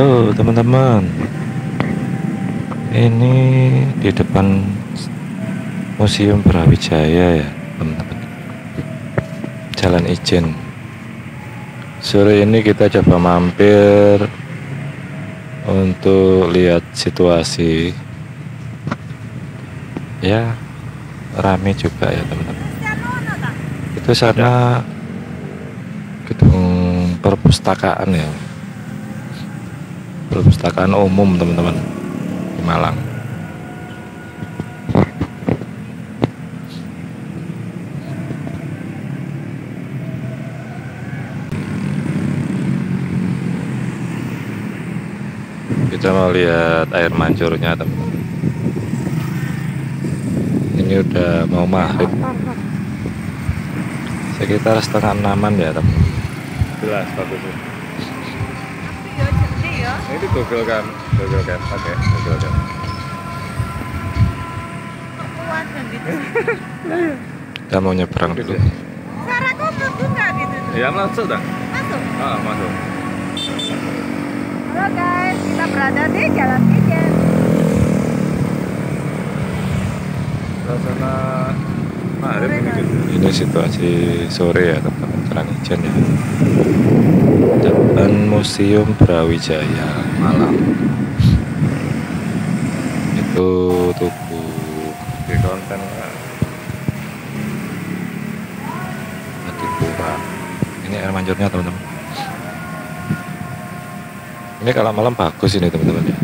Halo teman-teman. Ini di depan Museum Brawijaya ya teman-teman. Jalan Ijen. Sore ini kita coba mampir Untuk lihat situasi. Ya Rame juga ya teman-teman. Itu sana Gedung perpustakaan ya perpustakaan umum teman-teman di Malang. Kita mau lihat air mancurnya teman-teman. Ini udah mau maghrib. Sekitar setengah enaman ya teman jelas bagusnya Nah, ini Google kan, Google kan, pakai Google kan. Kita mau nyebrang dulu. Sarah kok buka gitu? Ya masuk dah. Masuk. Ah masuk. Halo guys, kita berada di Jalan Ijen. Suasana Maghrib ini gitu. Ini situasi sore ya teman-teman Ijen ya. Depan Museum Brawijaya Malang. Itu tuku di konten Adipura. Ini air mancurnya teman-teman. Ini kalau malam bagus ini teman-teman ya.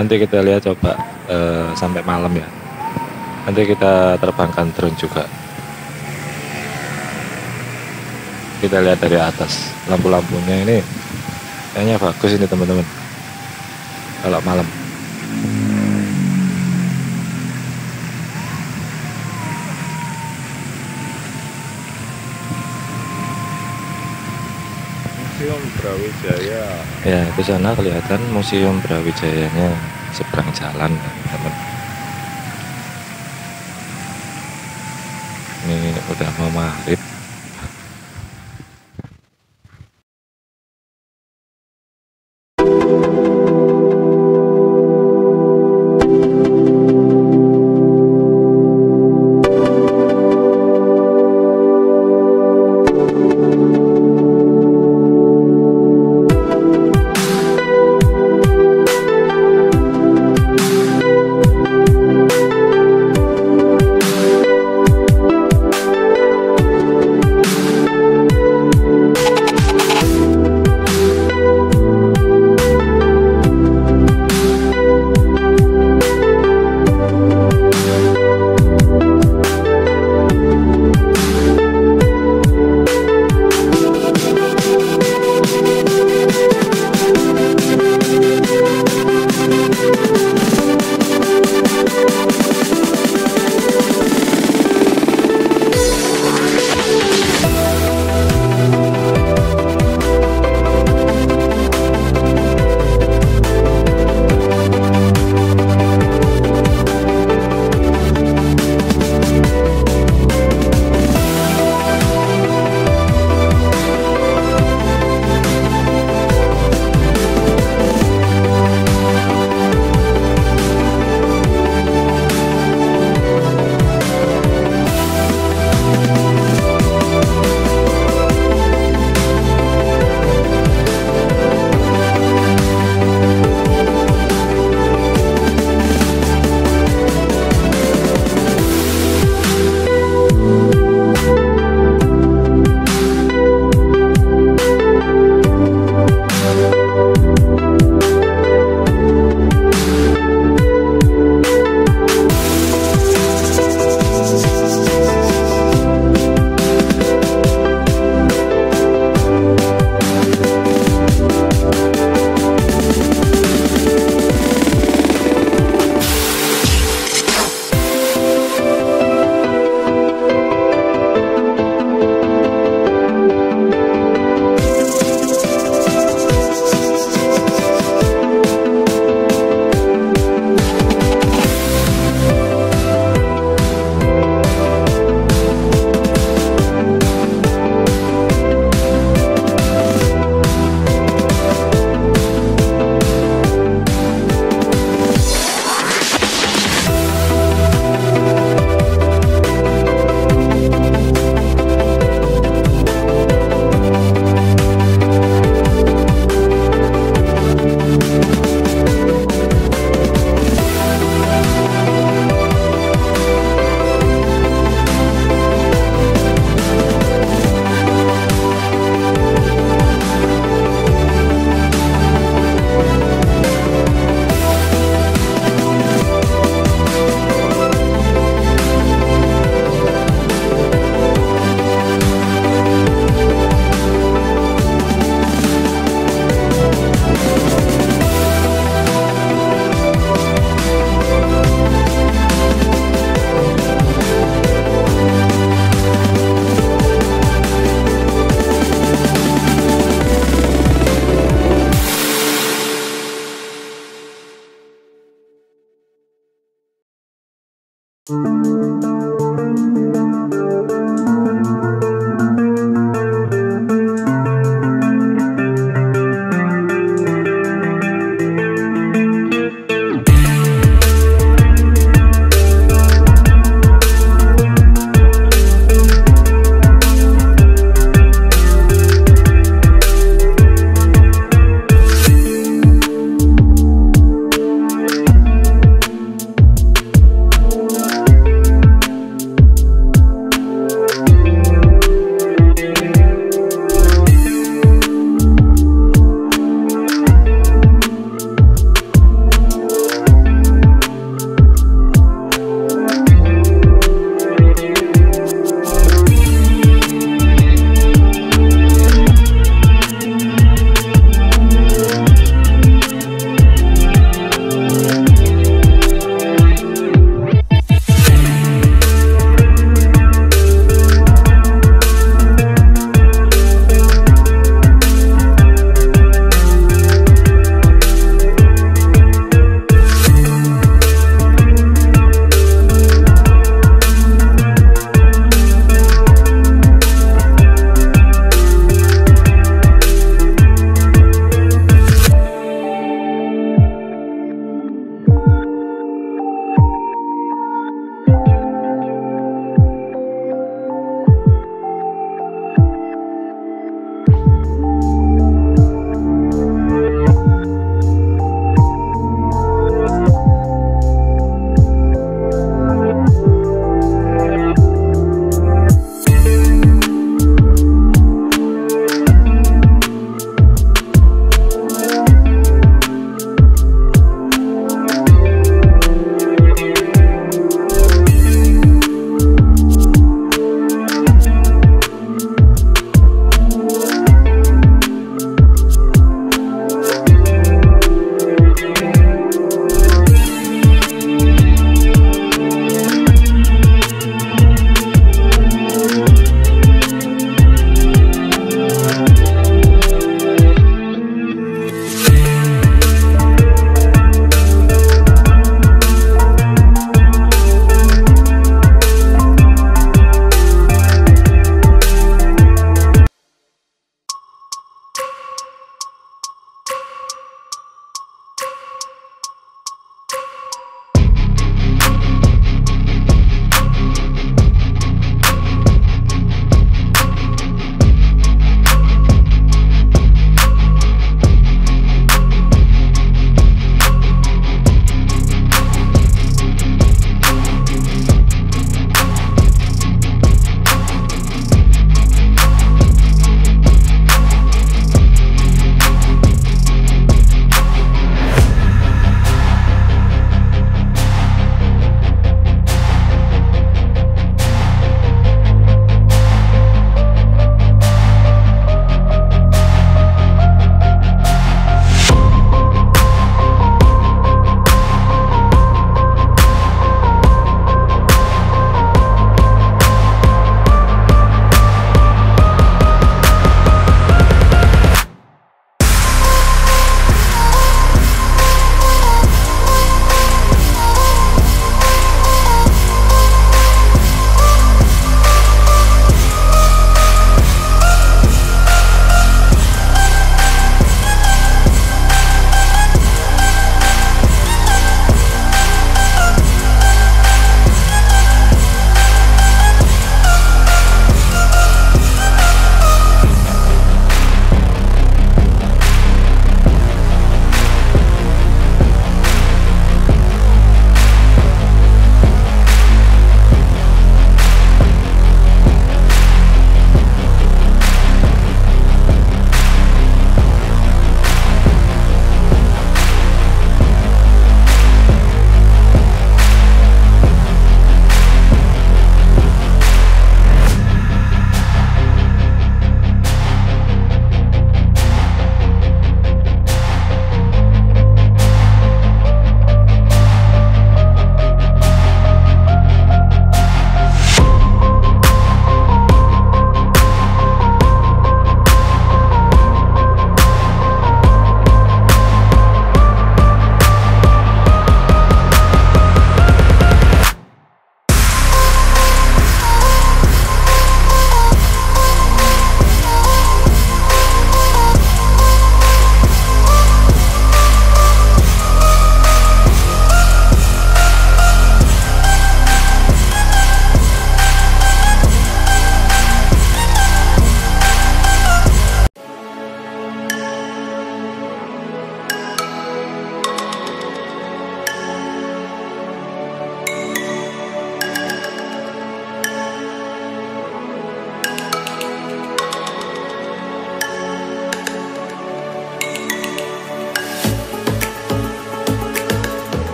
Nanti kita lihat coba eh, sampai malam ya. Nanti kita terbangkan drone juga. Kita lihat dari atas lampu-lampunya ini kayaknya bagus ini teman-teman. Kalau malam. Museum Brawijaya. Ya, ke sana kelihatan Museum Brawijayanya seberang jalan, teman. Ini udah mau maghrib.